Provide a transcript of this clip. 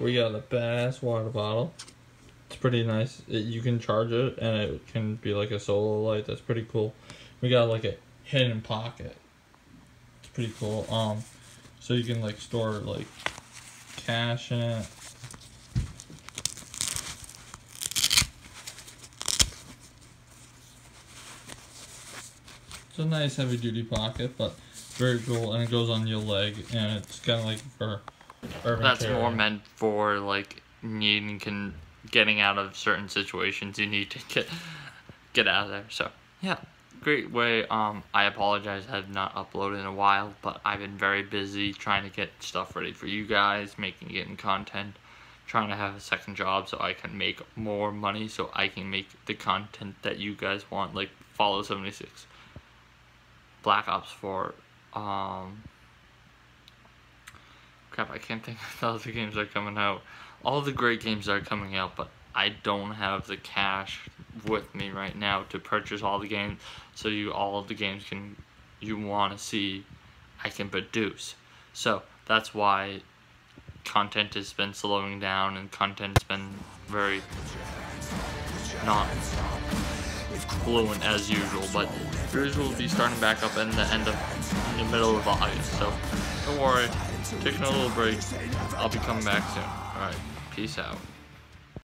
we got a badass water bottle. It's pretty nice. It, you can charge it, and it can be like a solo light. That's pretty cool. We got like a hidden pocket. It's pretty cool. Um, so you can like store like cash in it. It's a nice heavy duty pocket, but very cool, and it goes on your leg, and it's kind of like for urban That's carry. more meant for like needing can getting out of certain situations you need to get get out of there. So yeah, great way. Um, I apologize I have not uploaded in a while, but I've been very busy trying to get stuff ready for you guys, making getting content, trying to have a second job so I can make more money, so I can make the content that you guys want, like Fallout seventy six, Black Ops Four, um. Crap, I can't think of all the games that are coming out. All the great games are coming out, but I don't have the cash with me right now to purchase all the games. So you all of the games can you want to see, I can produce. So that's why content has been slowing down and content has been very not fluent as usual. But yours will be starting back up in the end of in the middle of August. So don't worry taking a little break. I'll be coming back soon. Alright, peace out.